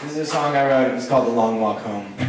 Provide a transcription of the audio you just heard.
This is a song I wrote. It's called The Long Walk Home.